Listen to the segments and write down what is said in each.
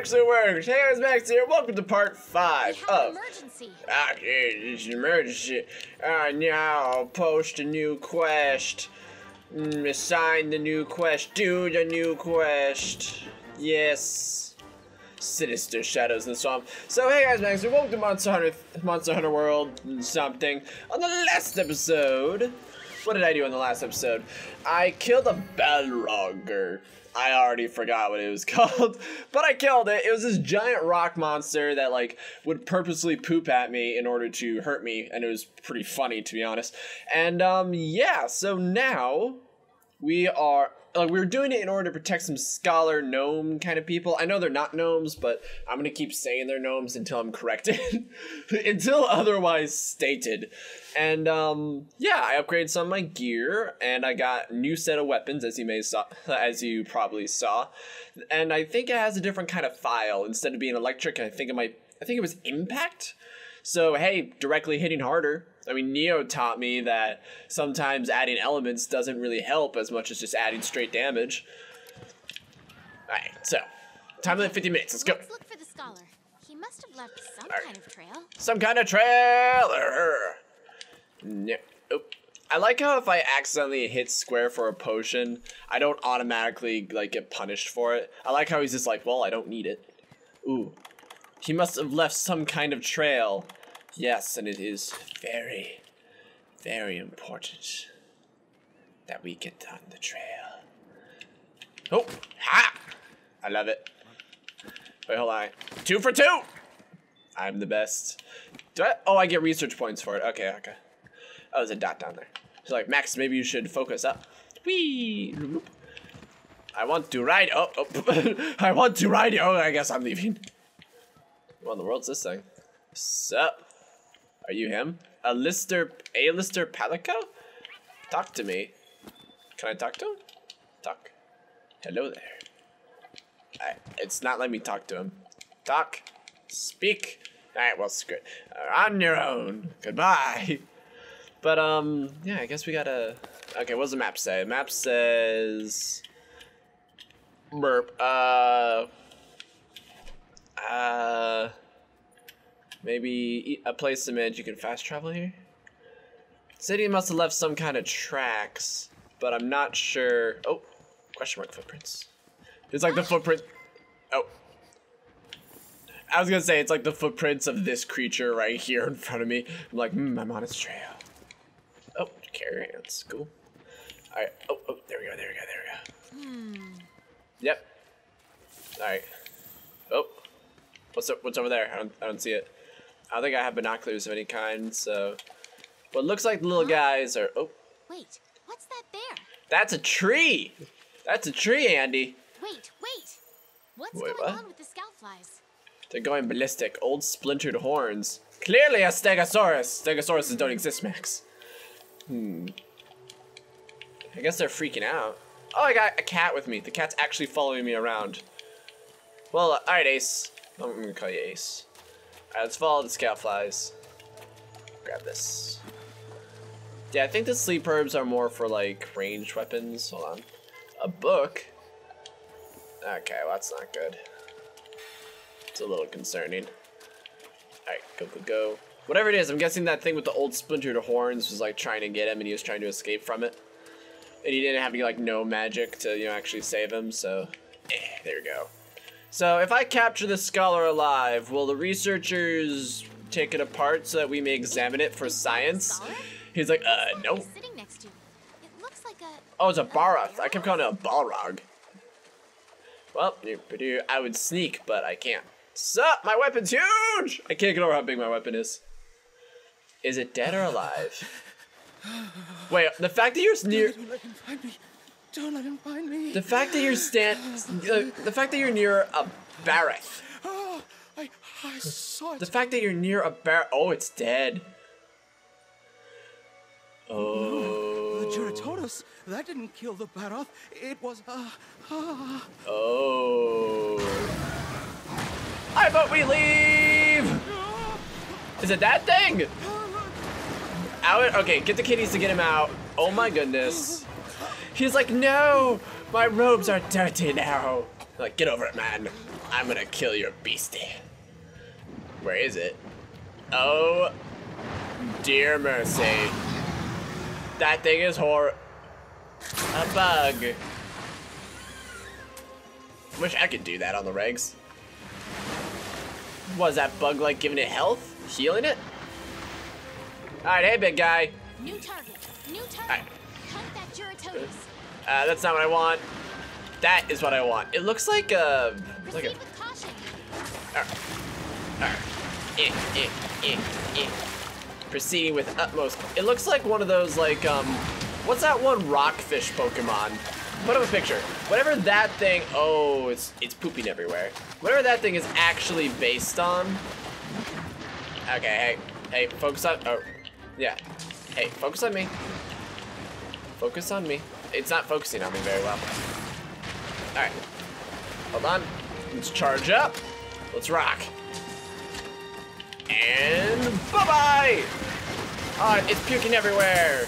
actually works. Hey guys, Max here. Welcome to part five We have of. an emergency. Ah, yeah, it's an emergency. Ah, now post a new quest. Mm, assign the new quest. Do the new quest. Yes. Sinister shadows in the swamp. So hey guys, Max here. Welcome to Monster Hunter, Monster Hunter World something. On the last episode, what did I do in the last episode? I killed a Balrogger. I already forgot what it was called, but I killed it. It was this giant rock monster that like would purposely poop at me in order to hurt me, and it was pretty funny to be honest. And um, yeah, so now we are like we were doing it in order to protect some scholar gnome kind of people. I know they're not gnomes, but I'm gonna keep saying they're gnomes until I'm corrected, until otherwise stated. And um, yeah, I upgraded some of my gear, and I got new set of weapons, as you may saw, as you probably saw. And I think it has a different kind of file instead of being electric. I think it might. I think it was impact. So hey, directly hitting harder. I mean, Neo taught me that sometimes adding elements doesn't really help as much as just adding straight damage. Alright, so, time limit 50 minutes, let's go. Let's look for the scholar. He must have left some Alright. kind of trail. Some kind of trailer! No. Oh. I like how if I accidentally hit square for a potion, I don't automatically like get punished for it. I like how he's just like, well, I don't need it. Ooh. He must have left some kind of trail. Yes, and it is very, very important that we get on the trail. Oh, ha! I love it. Wait, hold on. Two for two! I'm the best. Do I? Oh, I get research points for it. Okay, okay. Oh, there's a dot down there. She's like, Max, maybe you should focus up. Whee! I want to ride. Oh, oh. I want to ride. Oh, I guess I'm leaving. What in the world's this thing? Sup? Are you him? A lister, a lister Palico? Talk to me. Can I talk to him? Talk. Hello there. I, it's not letting me talk to him. Talk. Speak. Alright, well, screw it. Uh, on your own. Goodbye. But, um, yeah, I guess we gotta... Okay, what does the map say? Map says... Burp. Uh... Uh... Maybe a place to image you can fast travel here? City must have left some kind of tracks, but I'm not sure. Oh, question mark footprints. It's like the footprint. Oh. I was gonna say it's like the footprints of this creature right here in front of me. I'm like, hmm, I'm on its trail. Oh, carrier ants, cool. All right. Oh, oh, there we go, there we go, there we go. Hmm. Yep. All right. Oh, what's up? What's over there? I don't, I don't see it. I don't think I have binoculars of any kind. So, what looks like the little guys are. Oh, Wait, what's that there? that's a tree. That's a tree, Andy. Wait, wait. What's Wait, going what? on with the scout flies? They're going ballistic. Old splintered horns. Clearly a Stegosaurus. Stegosauruses don't exist, Max. Hmm. I guess they're freaking out. Oh, I got a cat with me. The cat's actually following me around. Well, uh, alright, Ace. I'm gonna call you Ace. Alright, let's follow the scout flies. Grab this. Yeah, I think the sleep herbs are more for like ranged weapons. Hold on. A book? Okay, well, that's not good. It's a little concerning. Alright, go, go, go. Whatever it is, I'm guessing that thing with the old splintered horns was like trying to get him and he was trying to escape from it. And he didn't have any like no magic to, you know, actually save him, so eh, there we go. So if I capture the scholar alive, will the researchers take it apart so that we may examine it for science? He's like, uh, What nope. he's sitting next to. It looks like a. Oh, it's a Barroth. I kept calling it a Balrog. Well, you- I would sneak, but I can't. Sup? My weapon's huge! I can't get over how big my weapon is. Is it dead or alive? Wait, the fact that you're near, Don't let him find me. Don't let him find me. the fact that you're stand, uh, the fact that you're near a Barroth, Oh, I, I saw it. the fact that you're near a Bar, oh, it's dead. Oh. The Jyuratodus. That didn't kill the Barroth. It was, uh, uh, oh. I vote we leave. Is it that thing? Out. Okay, get the kitties to get him out. Oh my goodness. He's like, no, my robes are dirty now. Like, get over it, man. I'm gonna kill your beastie. Where is it? Oh, dear mercy. That thing is hor- a bug. Wish I could do that on the regs. Was that bug like giving it health? Healing it? Alright, hey big guy. New target. New target. Hunt that Jyuratodus. Uh, that's not what I want. That is what I want. It looks like a like a eh, eh, eh, eh. proceeding with utmost. It looks like one of those like um, what's that one rockfish Pokemon? Put up a picture. Whatever that thing. Oh, it's it's pooping everywhere. Whatever that thing is actually based on. Okay, hey, hey, focus on. Oh, yeah. Hey, focus on me. Focus on me. It's not focusing on me very well. All right. Hold on. Let's charge up. Let's rock. And bye-bye! Oh, it's puking everywhere.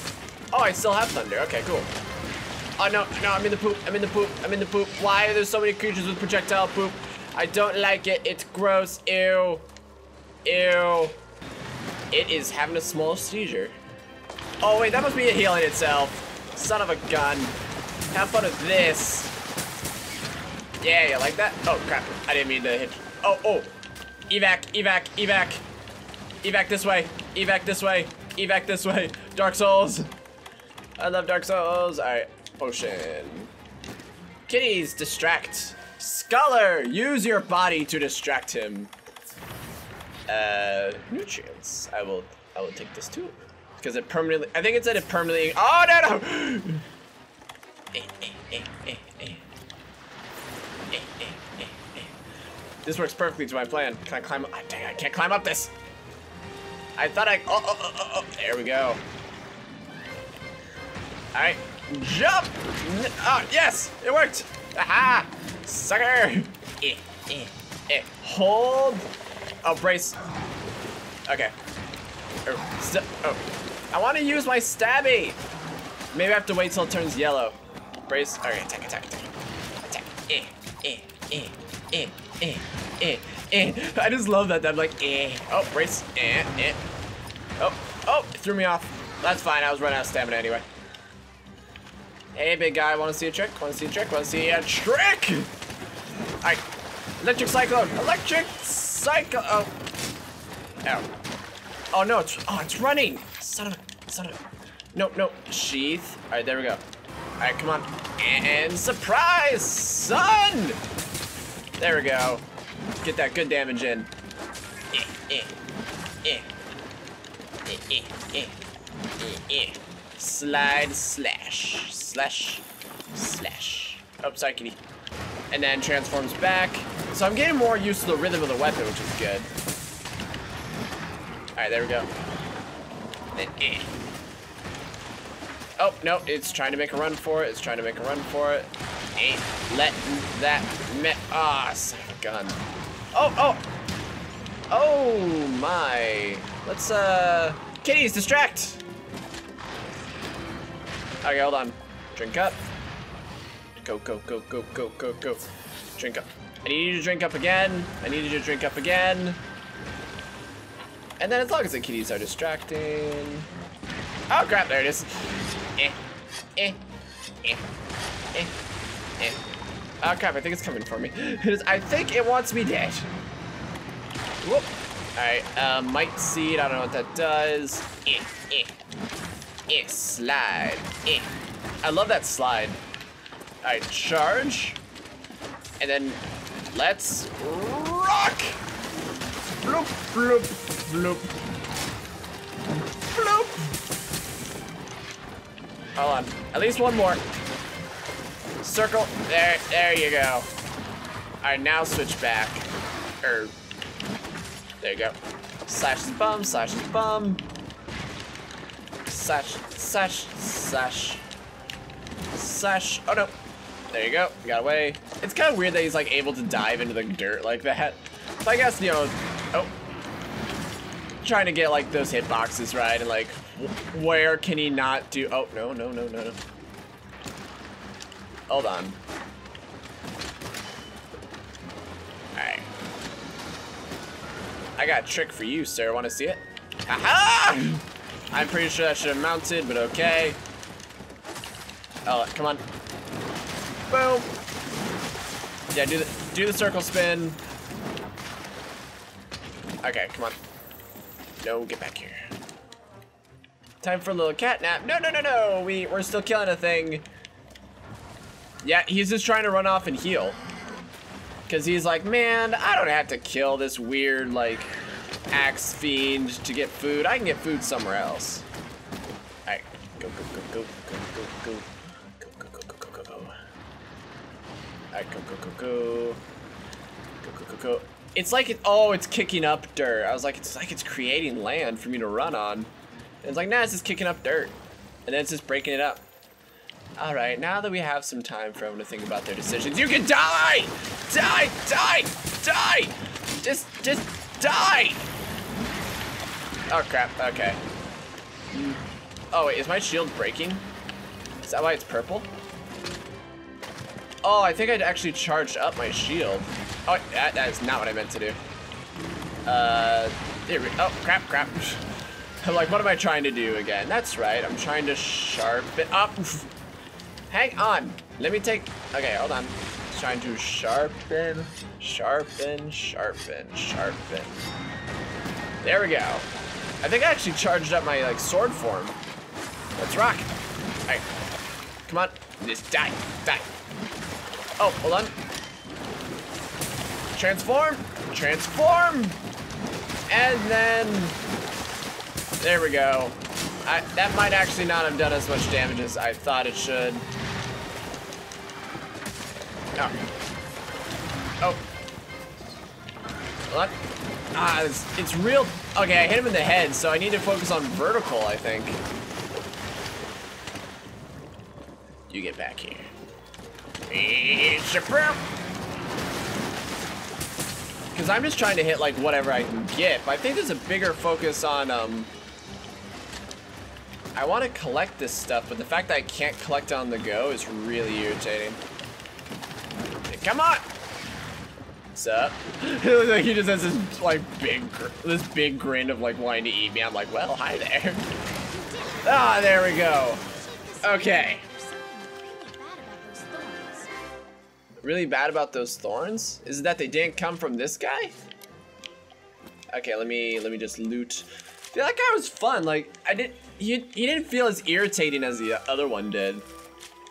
Oh, I still have thunder. Okay, cool. Oh, no, no, I'm in the poop. I'm in the poop. I'm in the poop. Why are there so many creatures with projectile poop? I don't like it. It's gross. Ew. Ew. It is having a small seizure. Oh, wait, that must be it healing itself. Son of a gun. Have fun with this. Yeah, you like that? Oh, crap. I didn't mean to hit. Oh, oh. Evac, evac, evac. Evac this way. Evac this way. Evac this way. Dark Souls. I love Dark Souls. Alright. Potion. Kitties, distract. Scholar, use your body to distract him. Uh, nutrients. I will, I will take this too. Because it permanently, I think it said it permanently, oh no, no! Eh, eh, eh, eh, eh. Eh, eh, eh, eh. This works perfectly to my plan. Can I climb up? Ah, dang, I can't climb up this. I thought I, oh, oh, oh, oh, oh. there we go. All right, jump. Oh, yes, it worked. Aha, sucker. Eh, eh, eh. Hold. Oh, brace. Okay. Oh, oh. I want to use my stabby. Maybe I have to wait till it turns yellow. Brace. Okay, attack, attack, attack. Attack. Eh, eh, eh, eh, eh, eh, eh. I just love that. I'm like, eh. Oh, brace. Eh, eh. Oh, oh, it threw me off. That's fine. I was running out of stamina anyway. Hey, big guy. Want to see a trick? Want to see a trick? Want to see a trick? All right. Electric cyclone. Electric cyclone. Oh. Oh no! It's oh, it's running. Son of a, son of a. No, no. Sheath. All right, there we go. All right, come on. And surprise, son. There we go. Get that good damage in. Eh, eh, eh. Eh, eh, eh, eh, eh. Slide, slash, slash, slash. Oh, sorry, kitty. And then transforms back. So I'm getting more used to the rhythm of the weapon, which is good. All right, there we go. Eh. Oh, no, it's trying to make a run for it. It's trying to make a run for it. Ain't letting that me- Ah, gun. Oh, oh! Oh, my. Let's, uh... Kitties, distract! Okay, hold on. Drink up. Go, go, go, go, go, go, go. Drink up. I need you to drink up again. I need you to drink up again. And then as long as the kitties are distracting. Oh crap, there it is. Eh, eh, eh, eh, eh. Oh crap, I think it's coming for me. It is, I think it wants me dead. Whoop. Alright, uh, Might Seed, I don't know what that does. Eh, eh, eh, slide, eh. I love that slide. Alright, charge. And then let's rock. Bloop, bloop, bloop. Bloop. Hold on. At least one more. Circle. There, there you go. Alright, now switch back. Er. There you go. Slash his bum, slash his bum. Slash, slash, slash. Slash. Oh no. There you go. Got away. It's kind of weird that he's like able to dive into the dirt like that. But I guess, you know, oh. Trying to get like those hitboxes right and like wh- where can he not do, oh, no, no, no, no, no. Hold on. Alright. I got a trick for you, sir. Want to see it? Aha! I'm pretty sure that should have mounted, but okay. Oh, come on. Boom. Yeah, do the do the circle spin. Okay, come on. No, get back here. Time for a little cat nap. No, no, no, no. We we're still killing a thing. Yeah, he's just trying to run off and heal. Cause he's like, man, I don't have to kill this weird like axe fiend to get food. I can get food somewhere else. Alright, go, go, go, go, go, go, go. Go, go, go, go, go, go, go. Alright, go, go, go, go. Go, go, go, go. It's like it, oh, it's kicking up dirt. I was like, it's like it's creating land for me to run on. And it's like, nah, it's just kicking up dirt. And then it's just breaking it up. All right, now that we have some time for everyone to think about their decisions, you can die! Die, die, die! Just, just die! Oh crap, okay. Oh wait, is my shield breaking? Is that why it's purple? Oh, I think I'd actually charged up my shield. Oh, that, that is not what I meant to do. Uh, here we, oh, crap, crap. I'm like, what am I trying to do again? That's right, I'm trying to sharpen up. Hang on, let me take, okay, hold on. Trying to sharpen, sharpen, sharpen, sharpen. There we go. I think I actually charged up my like sword form. Let's rock. All right, come on, just die, die. Oh, hold on. Transform, transform, and then there we go. I, that might actually not have done as much damage as I thought it should. Oh. Oh. What? Ah, it's, it's real. Okay, I hit him in the head, so I need to focus on vertical, I think. You get back here. It's Because I'm just trying to hit, like, whatever I can get. But I think there's a bigger focus on, um... I want to collect this stuff, but the fact that I can't collect on the go is really irritating. Come on! What's up? it looks like he just has this like big, this big grin of like wanting to eat me. I'm like, well, hi there. Ah, there we go. Okay. Really bad about those thorns? Is that they didn't come from this guy? Okay, let me let me just loot. Yeah, that guy was fun. Like I did, he he didn't feel as irritating as the other one did.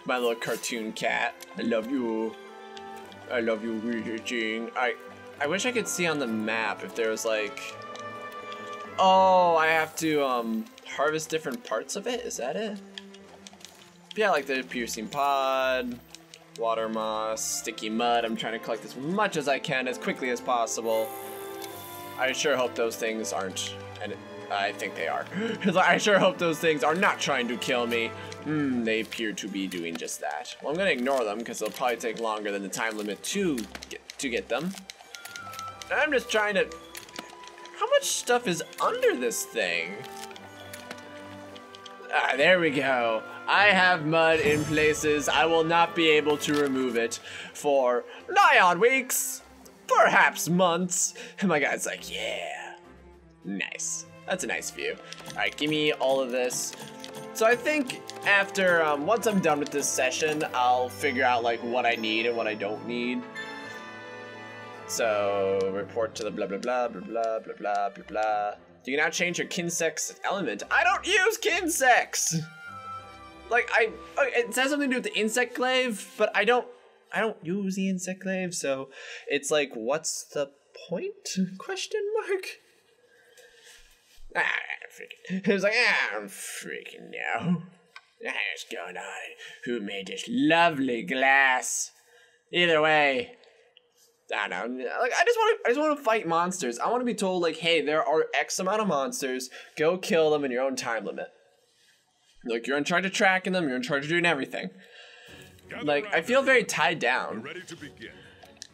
My little cartoon cat. I love you. I love you, Jing. I, I wish I could see on the map if there was like, oh, I have to um harvest different parts of it. Is that it? Yeah, like the piercing pod, water moss, sticky mud. I'm trying to collect as much as I can as quickly as possible. I sure hope those things aren't, and I think they are. I sure hope those things are not trying to kill me. Hmm, they appear to be doing just that. Well, I'm gonna ignore them because it'll probably take longer than the time limit to get to get them. I'm just trying to. How much stuff is under this thing? Ah, there we go. I have mud in places. I will not be able to remove it for nigh on weeks, perhaps months. And my guy's like, yeah, nice. That's a nice view. All right, give me all of this. So I think after, um, once I'm done with this session, I'll figure out like what I need and what I don't need. So, report to the blah blah blah blah blah blah blah blah blah. You can now change your kinsect element. I don't use kinsect! Like, I, it says something to do with the insect glaive, but I don't, I don't use the insect glaive, so it's like, what's the point? Question mark? Ah, freaking. It was like, ah, I'm freaking now. What's going on? Who made this lovely glass? Either way, I don't know. Like, I just want to, I just want to fight monsters. I want to be told, like, hey, there are X amount of monsters. Go kill them in your own time limit. Like, you're in charge of tracking them. You're in charge of doing everything. Like, I feel very tied down. Ready to begin.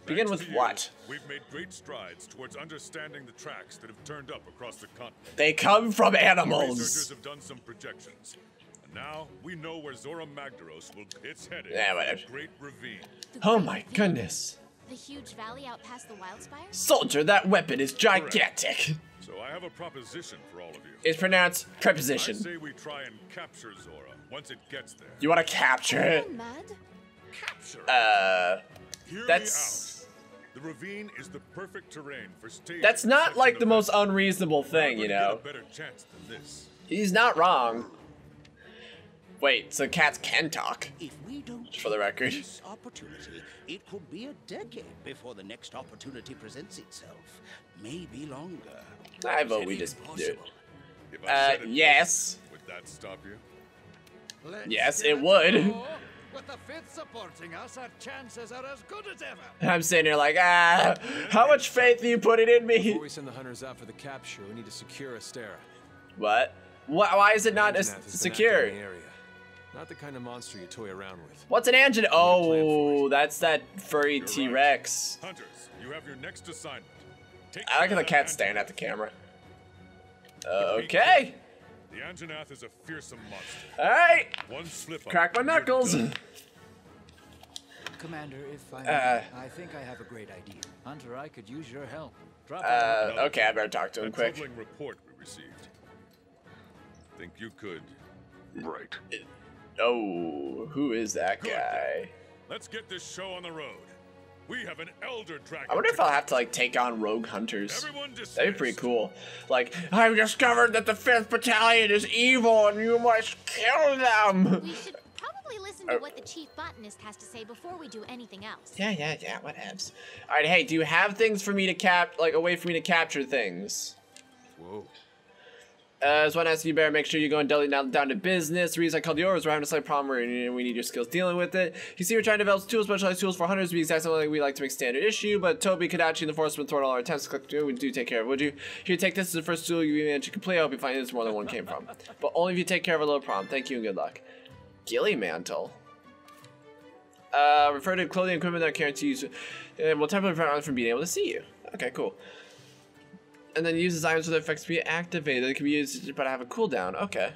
Begin Thanks with you, what? We've made great strides towards understanding the tracks that have turned up across the continent. They come from animals. researchers have done some projections. And now we know where Zorah Magdaros will it's headed. Yeah, for whatever. the Great Ravine. Oh my goodness. The huge valley out past the Wildspire? Soldier, that weapon is gigantic. So I have a proposition for all of you. It's pronounced I preposition. say we try and capture Zorah once it gets there. You want to capture it? Mud? Capture. Uh, Hear that's- me out. The ravine is the perfect terrain for staging. that's not like an the most unreasonable thing, gonna you get know. A better chance than this. He's not wrong. Wait, so cats can talk. If we don't For the record. this opportunity, it could be a decade before the next opportunity presents itself. Maybe longer. I Is vote we just do it. If I Uh, it yes. Would that stop you? Let's Yes, it would. With the fifth supporting us, our chances are as good as ever. I'm sitting here like, ah, how much faith are you putting in me? Before we send the hunters out for the capture, we need to secure Astera. What? Why, why is it not as Anjanath secure? Not the kind of monster you toy around with. What's an engine? Oh, that's that furry You're right. T-Rex. Hunters, you have your next assignment. Take I like how the of cat's staring at the camera. Be Okay. The Anjanath is a fearsome monster. All right. One slip up. Crack my knuckles. Commander, if I Uh. I think I have a great idea. Hunter, I could use your help. Drop out. Uh, okay, I better talk to him A quick. troubling report we received. Think you could. Right. Oh, who is that Good. guy? Let's get this show on the road. We have an elder dragon. I wonder if I'll have to like take on rogue hunters. Everyone dismissed. That'd be pretty cool. Like, I've discovered that the 5th Battalion is evil and you must kill them. We should probably listen Oh. to what the chief botanist has to say before we do anything else. Yeah, yeah, yeah, what whatevs. Alright, hey, do you have things for me to cap, like, a way for me to capture things? Whoa. Want to ask you, better make sure you're going down, down, down to business. The reason I called yours, we're having a slight problem and we need your skills dealing with it. You see, we're trying to develop tools, specialized tools for hunters to be exactly like we like to make standard issue, but Tobi-Kadachi, and the would throw all our attempts to collect we do take care of, would you? Here, take this as the first tool you manage to complete. I hope you find this more than one came from. But only if you take care of a little problem. Thank you and good luck. Ghillie Mantle. Uh, refer to clothing and equipment that guarantees uh, will temporarily prevent others from being able to see you. Okay, cool. And then uses items with effects to be activated. It can be used, but I have a cooldown. Okay.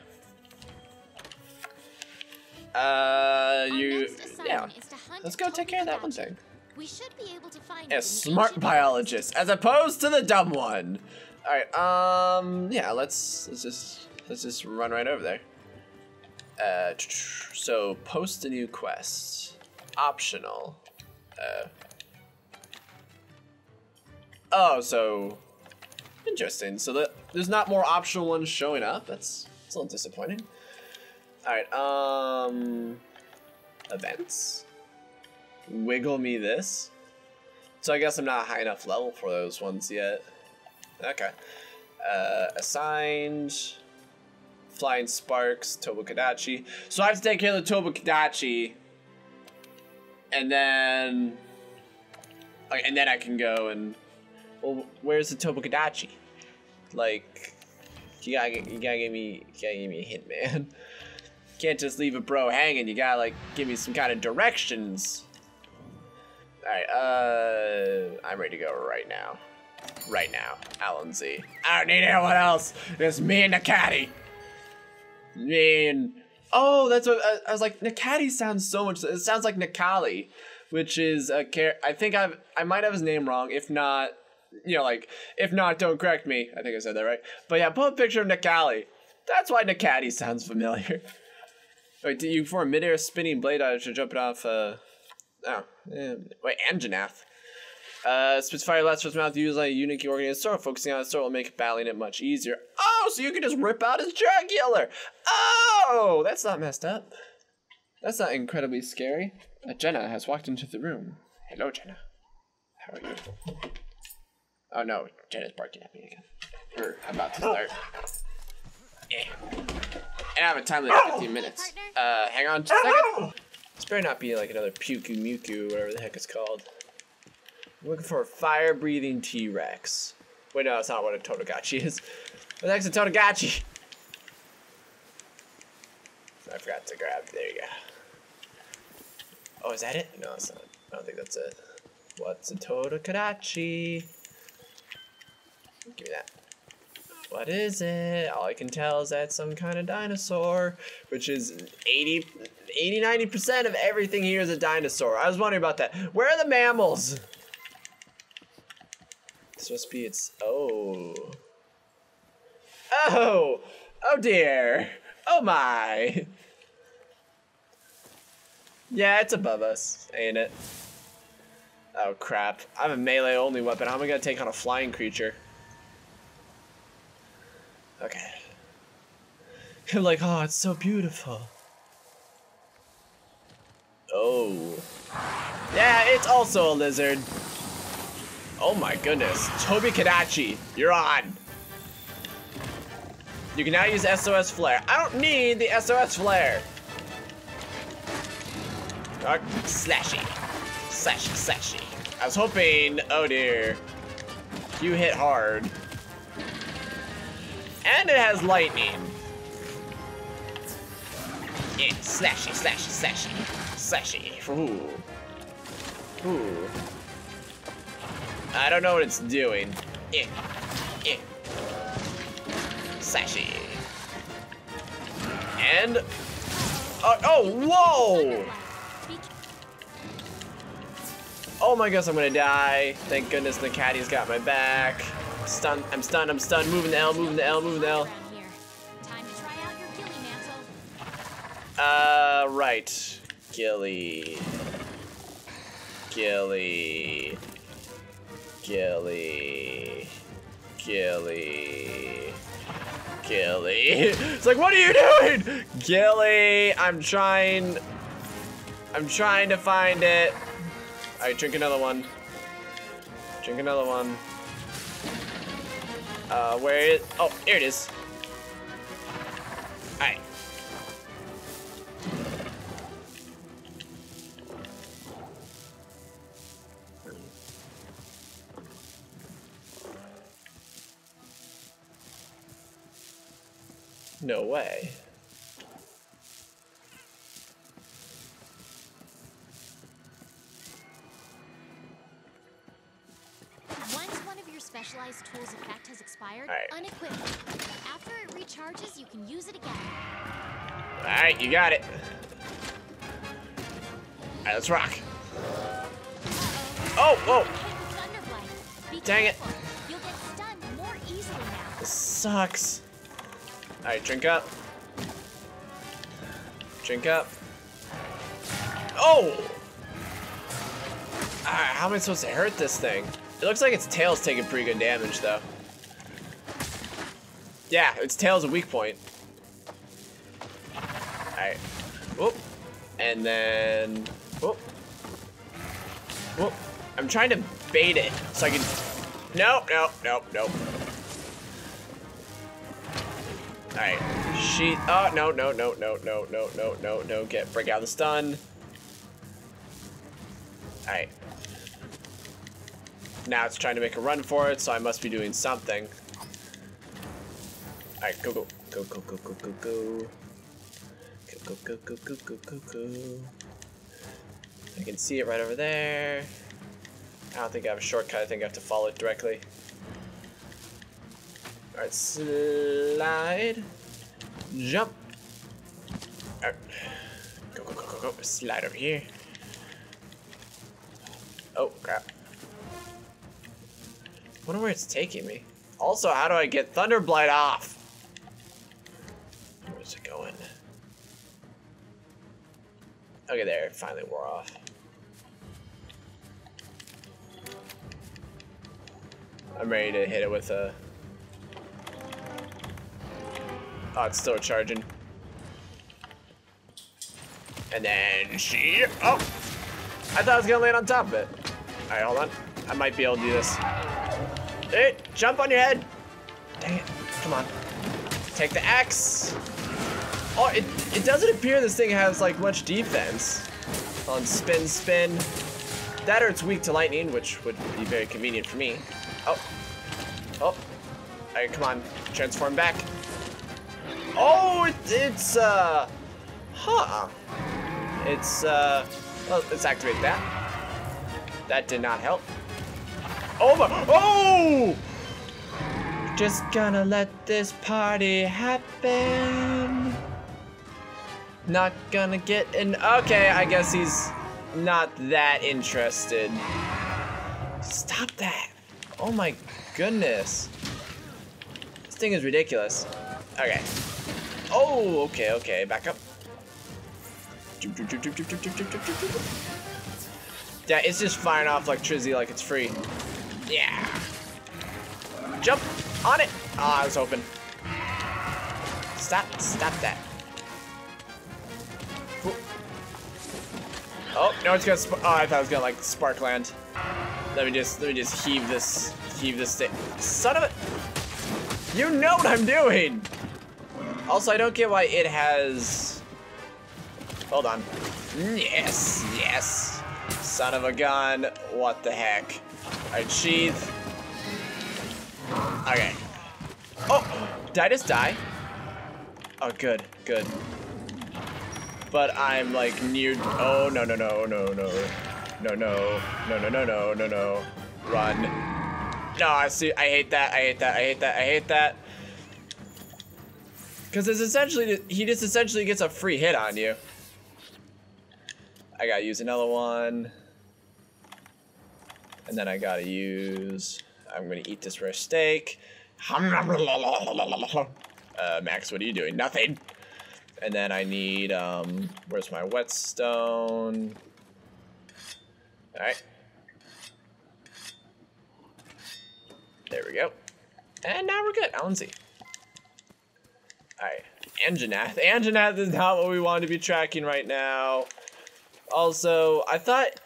Uh, you, yeah. is to hunt Let's go take care of that one thing. We should be able to find A smart biologist, as opposed to the dumb one. All right. Um. Yeah. Let's let's just let's just run right over there. Uh. So post a new quest. Optional. Uh. Oh, so interesting. So that there's not more optional ones showing up. That's, that's a little disappointing. All right. Um. Events. Wiggle me this. So I guess I'm not high enough level for those ones yet. Okay. Uh, assigned. Flying Sparks, Tobi-Kadachi. So I have to take care of the Tobi-Kadachi. And then. Okay, and then I can go and. Well, where's the Tobi-Kadachi? Like. You gotta, you gotta give me, you gotta give me a hint, man. Can't just leave a bro hanging. You gotta like give me some kind of directions. Alright, uh, I'm ready to go right now. Right now, Alan Z. I don't need anyone else. It's me and Nakati. Me and... Oh, that's what, I, I was like, Nakati sounds so much, it sounds like Nakali, which is a care. I think I've, I might have his name wrong. If not, you know, like, if not, don't correct me. I think I said that right. But yeah, put a picture of Nakali. That's why Nakati sounds familiar. Wait, do you for a midair spinning blade I should jump it off, uh... Oh, eh, wait, Anjanath. Uh, spits fire last from his mouth, a unique organized sword. Focusing on his sword will make battling it much easier. Oh, so you can just rip out his jugular. Oh, that's not messed up. That's not incredibly scary. Uh, Jenna has walked into the room. Hello, Jenna. How are you? Oh no, Jenna's barking at me again. Or about to start. Yeah. And I have a time limit of 15 minutes. Uh, hang on just a second. This better not be like another Puku Muku, whatever the heck it's called. I'm looking for a fire breathing T Rex. Wait, no, that's not what a Totogachi is. What the heck's a Totogachi? I forgot to grab. There you go. Oh, is that it? No, it's not. I don't think that's it. What's a Totogachi? Give me that. What is it? All I can tell is that some kind of dinosaur, which is 80, 80 90% of everything here is a dinosaur. I was wondering about that. Where are the mammals? This must be its. Oh. Oh! Oh dear! Oh my! Yeah, it's above us, ain't it? Oh crap. I have a melee only weapon. How am I gonna take on a flying creature? Okay. I'm like, oh, it's so beautiful. Oh. Yeah, it's also a lizard. Oh my goodness. Tobi-Kadachi, you're on. You can now use SOS Flare. I don't need the SOS Flare. Uh, slashy. Slashy, slashy. I was hoping, oh dear. You hit hard. And it has lightning. Yeah, slashy, slashy, slashy. Slashy. Ooh. Ooh. I don't know what it's doing. Yeah. Yeah. Slashy. And. Oh, oh, whoa! Oh my gosh, I'm gonna die. Thank goodness the caddy's got my back. Stunned, I'm stunned, I'm stunned. Moving the L, moving the L, moving the L. Uh, right. Ghillie. Ghillie. Ghillie. Ghillie. Ghillie. It's like, what are you doing? Ghillie, I'm trying. I'm trying to find it. Alright, drink another one. Drink another one. Uh, where is. Oh, here it is. Alright. No way. Specialized tools effect has expired, Alright. unequip it. After it recharges, you can use it again. Alright, you got it. Alright, let's rock. Oh, whoa. Hit Thunderblight. Be Dang it. You'll get stunned more easily now. This sucks. Alright, drink up. Drink up. Oh! How am I supposed to hurt this thing? It looks like its tail's taking pretty good damage, though. Yeah, its tail's a weak point. Alright. Whoop. And then... Whoop. Whoop. I'm trying to bait it so I can... Nope, nope, nope, nope. Alright. She oh no no no no no no no no no get break out the stun. Alright. Now it's trying to make a run for it, so I must be doing something. Alright, go go go go go go go go. Go go go go go go go. I can see it right over there. I don't think I have a shortcut, I think I have to follow it directly. Alright, slide. Jump. Alright. Go, go, go, go, go. Slide over here. Oh, crap. Wonder where it's taking me. Also, how do I get Thunderblight off? Where's it going? Okay, there. It finally wore off. I'm ready to hit it with a Oh, it's still charging. And then she. Oh! I thought I was gonna land on top of it. Alright, hold on. I might be able to do this. Hey, jump on your head! Dang it. Come on. Take the axe. Oh, it, it doesn't appear this thing has like much defense. On spin, spin. That or it's weak to lightning, which would be very convenient for me. Oh. Oh. Alright, come on. Transform back. Oh, it, it's, uh, huh. It's, uh, well, let's activate that. That did not help. My, oh! Just gonna let this party happen. Not gonna get in, okay, I guess he's not that interested. Stop that. Oh my goodness. This thing is ridiculous. Okay. Oh, okay, okay. Back up. Yeah, it's just firing off electricity like it's free. Jump on it. Ah, oh, I was hoping. Stop, stop that. Oh, no, it's gonna. oh, I thought it was gonna like spark land. Let me just, let me just heave this, heave this thing. Son of a. You know what I'm doing. Also, I don't get why it has. Hold on. Yes, yes. Son of a gun. What the heck? Alright, sheath. Okay. Oh! Did I just die? Oh, good, good. But I'm like near. Oh, no, no, no, no, no. No, no. No, no, no, no, no, no. Run. No, I see. I hate that. I hate that. I hate that. I hate that. Because it's essentially. He just essentially gets a free hit on you. I gotta use another one. And then I gotta use, I'm gonna eat this rare steak. Uh, Max, what are you doing? Nothing. And then I need, um, where's my whetstone? Alright. There we go. And now we're good. Allenzy. Alright. Anjanath. Anjanath is not what we want to be tracking right now. Also, I thought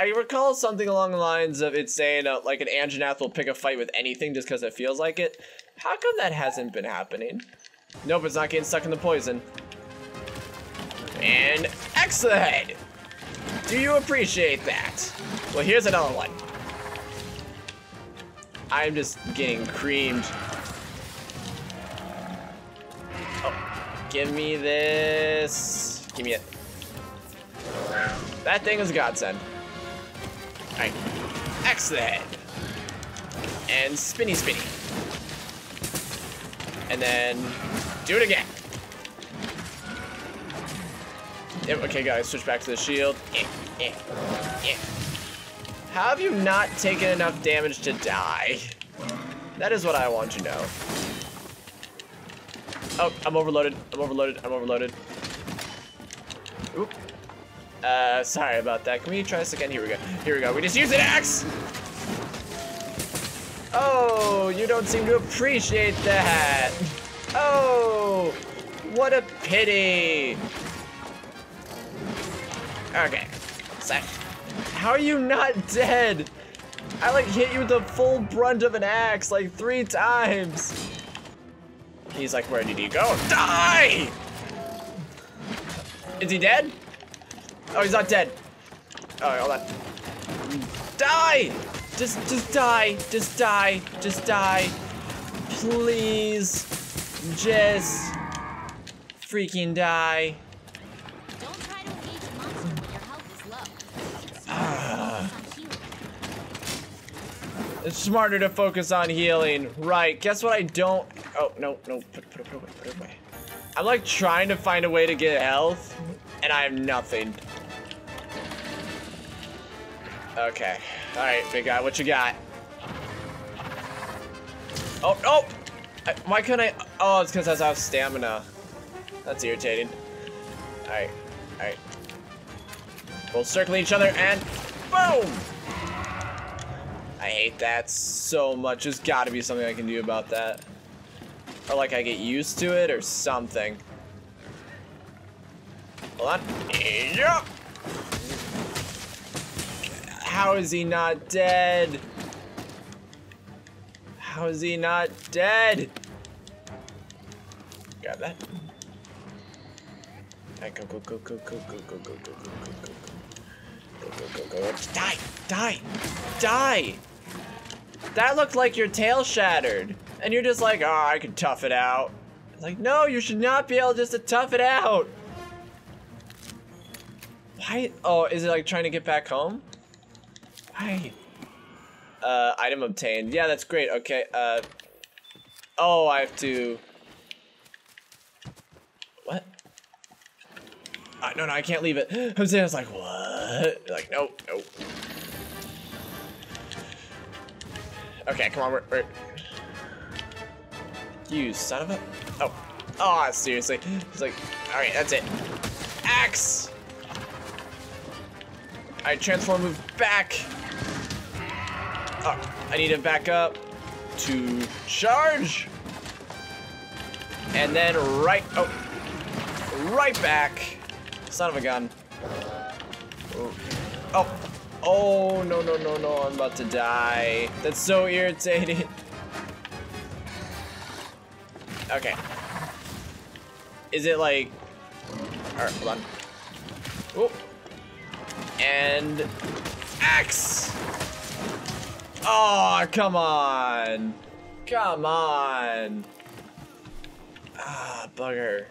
I recall something along the lines of it saying uh, like an Anjanath will pick a fight with anything just because it feels like it. How come that hasn't been happening? Nope, it's not getting stuck in the poison. And head! Do you appreciate that? Well, here's another one. I'm just getting creamed. Oh, give me this. Give me it. That thing is a godsend. Alright. X the head. And spinny spinny. And then do it again. Yep, okay guys, switch back to the shield. Eh, eh, eh. How have you not taken enough damage to die? That is what I want to know. Oh, I'm overloaded. I'm overloaded. I'm overloaded. Oop. Uh, sorry about that. Can we try this again? Here we go. Here we go. We just use an axe! Oh, you don't seem to appreciate that. Oh, what a pity. Okay. So, how are you not dead? I like hit you with the full brunt of an axe like three times. He's like, where did he go? Die! Is he dead? Oh, he's not dead. Oh, hold on. Die! Just, just die. Just die. Just die. Please. Just freaking die. Don't try to engage a monster when your health is low. It's Ah. focus on healing. It's smarter to focus on healing. Right. Guess what I don't... Oh, no, no. Put, put it away. Put it away. I'm like trying to find a way to get health, and I have nothing. Okay. All right, big guy, what you got? Oh, oh! I, why couldn't I? Oh, it's because I have stamina. That's irritating. All right, all right. We'll circle each other and boom! I hate that so much. There's got to be something I can do about that. Or like I get used to it or something. Hold on. Yeah. How is he not dead? How is he not dead? Grab that. Go, go, go, go, go, go, go, go, go, go, go, go, go, go, go, go, go. Die! Die! Die! That looked like your tail shattered. And you're just like, oh, I can tough it out. It's like, no, you should not be able just to tough it out. Why? Oh, is it like trying to get back home? Why? Uh, item obtained. Yeah, that's great. Okay, uh. Oh, I have to. What? Uh, no, no, I can't leave it. Hosea's like, what? Like, nope, nope. Okay, come on, we're, we're... You son of a... Oh. Oh, seriously. He's like, alright, that's it. Axe! Alright, transform, move back. Oh, I need to back up to charge. And then right, oh, right back. Son of a gun. Oh, oh, oh, no, no, no, no, I'm about to die. That's so irritating. Okay. Is it like, all right, hold on. Oh, and axe. Oh, come on. Come on. Ah, bugger.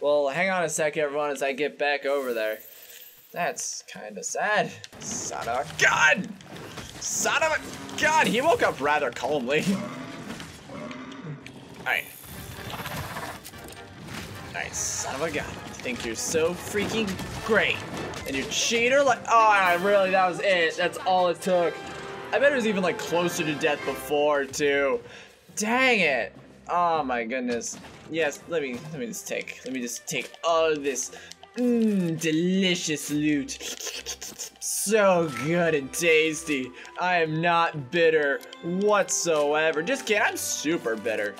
Well, hang on a sec, everyone, as I get back over there. That's kind of sad. Son of a gun! Son of a gun! He woke up rather calmly. Alright. Alright, son of a gun. You think you're so freaking great. And you cheater like- Oh, really, that was it. That's all it took. I bet it was even like closer to death before too. Dang it. Oh my goodness. Yes, let me let me just take let me just take all this mmm delicious loot. So good and tasty. I am not bitter whatsoever. Just kidding, I'm super bitter.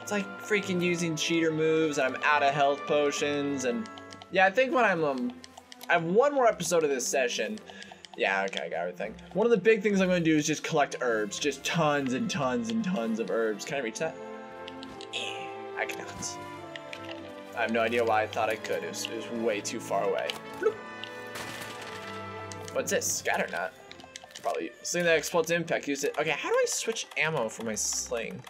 It's like freaking using cheater moves and I'm out of health potions and yeah, I think when I'm um I have one more episode of this session. Yeah, okay, I got everything. One of the big things I'm gonna do is just collect herbs. Just tons and tons and tons of herbs. Can I reach that? I cannot. I have no idea why I thought I could. It was, it was way too far away. Bloop. What's this? Scatter nut. Probably sling that explodes impact. Use it. Okay, how do I switch ammo for my sling?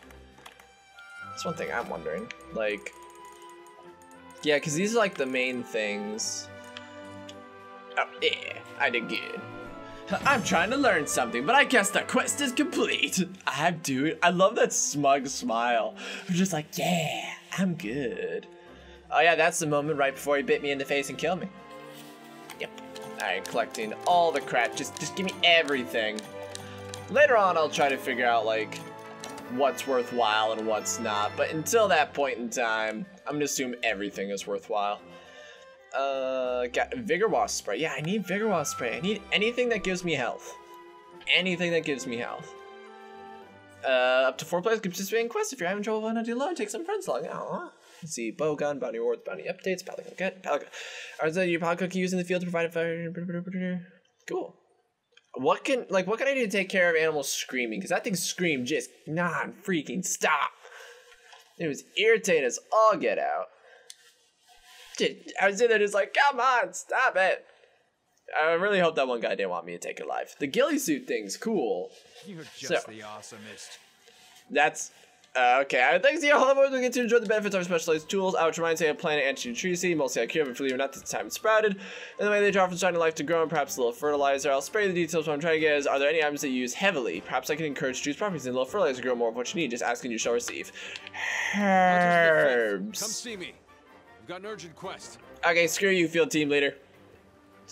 That's one thing I'm wondering. Like, yeah, because these are like the main things. Oh, yeah, I did good. I'm trying to learn something, but I guess the quest is complete. I do. I love that smug smile. I'm just like, yeah, I'm good. Oh yeah, that's the moment right before he bit me in the face and killed me. Yep. Alright, collecting all the crap. Just, just give me everything. Later on, I'll try to figure out, like, what's worthwhile and what's not. But until that point in time, I'm gonna assume everything is worthwhile. Uh, got Vigor Wasp Spray. Yeah, I need Vigor Wasp Spray. I need anything that gives me health. Anything that gives me health. Uh, up to four players can participate in quests if you're having trouble finding out alone. Take some friends along. Aww. Let's see, bow gun, bounty rewards, bounty updates, Palico Gadget, Palico. Are that your Palico can use in the field to provide a fire? Cool. What can like what can I do to take care of animals screaming? Because that thing screamed just non freaking stop. It was irritating as all get out. I was in there just like, come on, stop it. I really hope that one guy didn't want me to take it live. The ghillie suit thing's cool. You're just So- the awesomest. That's uh, okay. I thanks to you all we get to enjoy the benefits of our specialized tools. I would remind you of planet anti nutrition, mostly IQ, but believe it or not, this time it's sprouted. And the way they draw from starting life to grow, and perhaps a little fertilizer. I'll spare you the details. What I'm trying to get is, are there any items that you use heavily? Perhaps I can encourage juice properties and a little fertilizer to grow more of what you need. Just asking you shall receive. Herbs. Come see me. We've got an urgent quest. Okay, screw you, field team leader.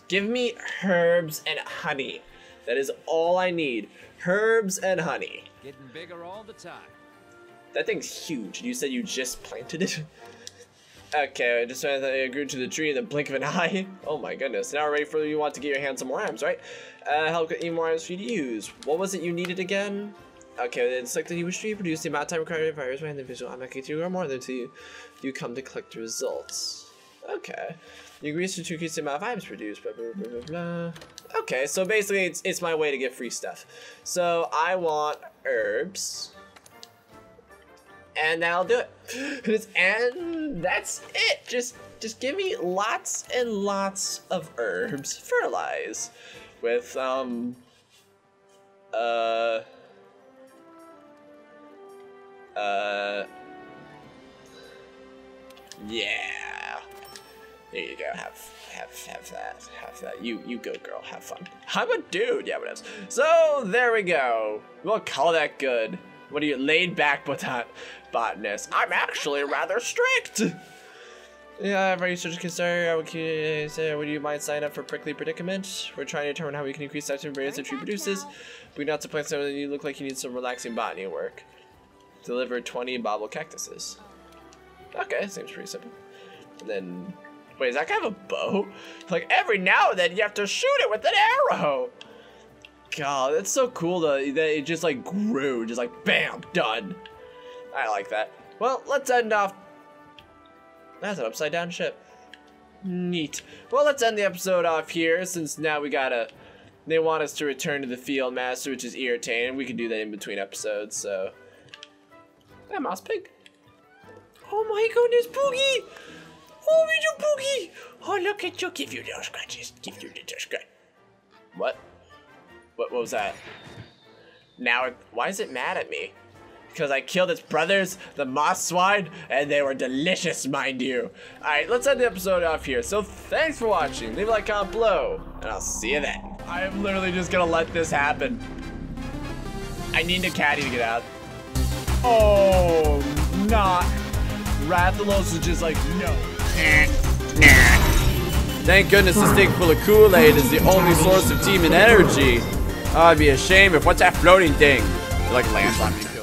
Give me herbs and honey. That is all I need. Herbs and honey. Getting bigger all the time. That thing's huge. You said you just planted it? okay, I just went I grew to the tree in the blink of an eye. Oh my goodness. Now we're ready for you want to get your hands on more items, right? Uh, help get you more items for you to use. What was it you needed again? Okay, then select that you wish to reproduce the amount of time required for virus visual. I'm making you grow more than to you. You come to collect the results. Okay. You agree to increase the amount of items produced, blah, blah, blah, blah, blah. Okay, so basically it's, it's my way to get free stuff. So I want herbs. And that'll do it. And that's it. Just just give me lots and lots of herbs. Fertilize. With um uh uh yeah. There you go. Have have have that. Have that. You you go, girl. Have fun. I'm a dude. Yeah, whatever. So there we go. We'll call that good. What are you laid back but botan botanist? I'm actually rather strict. Yeah, I have research concern. I would say, would you mind signing up for Prickly Predicament? We're trying to determine how we can increase types of various the tree produces. We not to plant something you look like you need some relaxing botany work. Deliver 20 bobble cactuses. Okay, seems pretty simple. And then, wait, does that guy have a bow? Like every now and then you have to shoot it with an arrow. God, that's so cool though, that it just like grew, just like bam, done. I like that. Well, let's end off that's an upside down ship. Neat. Well, let's end the episode off here since now we gotta. They want us to return to the field master, which is irritating. We can do that in between episodes, so. That mouse pig. Oh my goodness, Poogie! Oh, me Poogie! Oh, look at you. Give you little scratches. Give you little scratch. What? What, what was that? Now, it, why is it mad at me? Because I killed its brothers, the Mosswine, and they were delicious, mind you. Alright, let's end the episode off here. So thanks for watching. Leave a like, comment below, and I'll see you then. I am literally just gonna let this happen. I need a caddy to get out. Oh, not. Rathalos is just like, no. Thank goodness this thing full of Kool-Aid is the only source of team energy. Oh, it'd be a shame if what's that floating thing? It like lands on me.